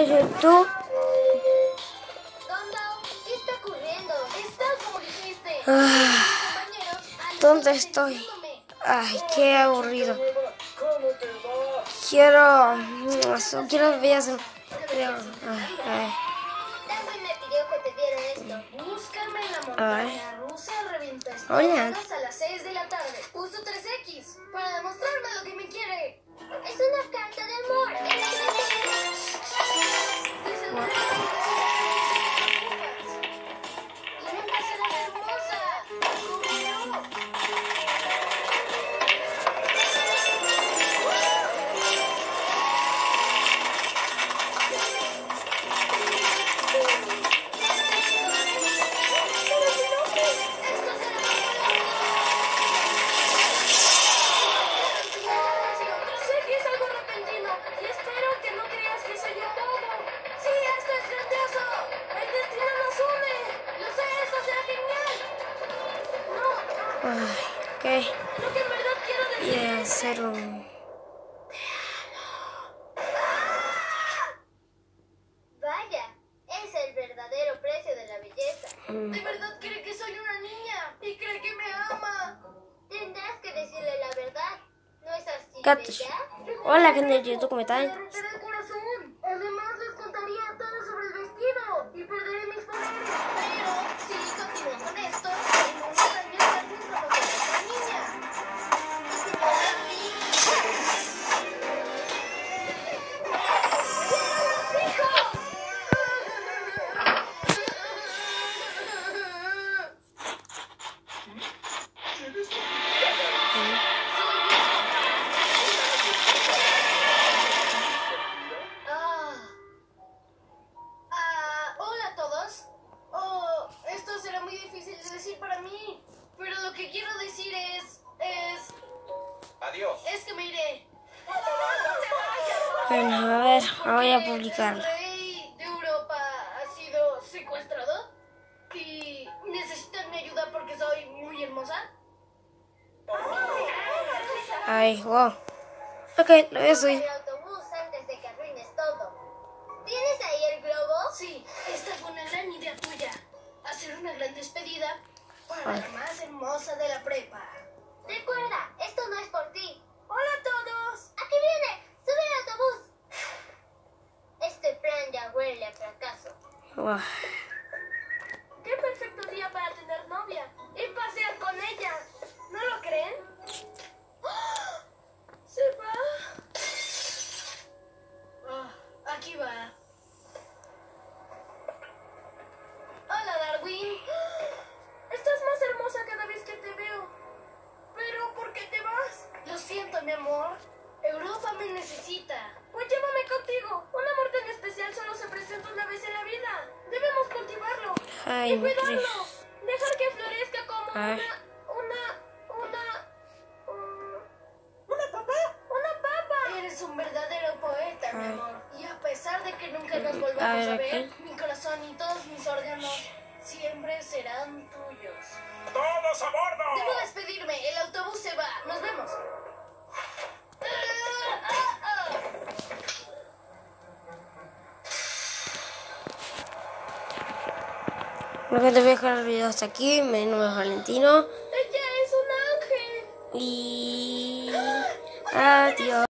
de YouTube. ¿Qué está ocurriendo? Estás como dijiste. Ah, ¿Dónde estoy? Ay, qué aburrido. Quiero. mm, Quiero ver. Creo. Ay, ay. Hola. a las 6 de la tarde. Uso 3X para demostrarme lo que me quiere. Es una carta de Ay, ok. lo que en verdad quiero decir Y hacer un. Vaya, es el verdadero precio de la belleza. Mm. ¿De verdad cree que soy una niña? ¿Y cree que me ama? Tendrás que decirle la verdad. ¿No es así, Gatos. Hola, gente de YouTube, ¿cómo están? Es que me iré. Bueno, a ver, voy a publicarlo. El rey de Europa ha sido secuestrado. Y necesitan mi ayuda porque soy muy hermosa. Ay, wow. Ok, lo voy a subir. El autobús antes de que arruines todo. ¿Tienes ahí el globo? Sí, esta fue una gran idea tuya. Hacer una gran despedida para Ay. la más hermosa de la prepa. Recuerda, esto no es por ti. Hola a todos. Aquí viene. Sube al autobús. Este plan fracaso. Qué perfecto día para tener novia y pasear con ella. ¿No lo creen? ¡Ah! Se va. Ah, aquí va. Hola, Darwin. Estás más hermosa cada vez que te veo. Pero, ¿por qué te vas? Lo siento, mi amor. Europa me necesita. Ay, y cuidarlo. Dejar que florezca como Ay. una... Una... Una... un- ¿Una papa? Una papa. Eres un verdadero poeta, mi amor. Y a pesar de que nunca nos volvamos a ver, ver, aquí. mi corazón y todos mis órganos siempre serán tuyos. ¡Todos a bordo! Debo despedirme. El autobús se va. Nos vemos. Ah, ah, ah. Bueno, gente, voy a dejar el video hasta aquí. Mi nombre es Valentino. Ella es un ángel. Y. Adiós.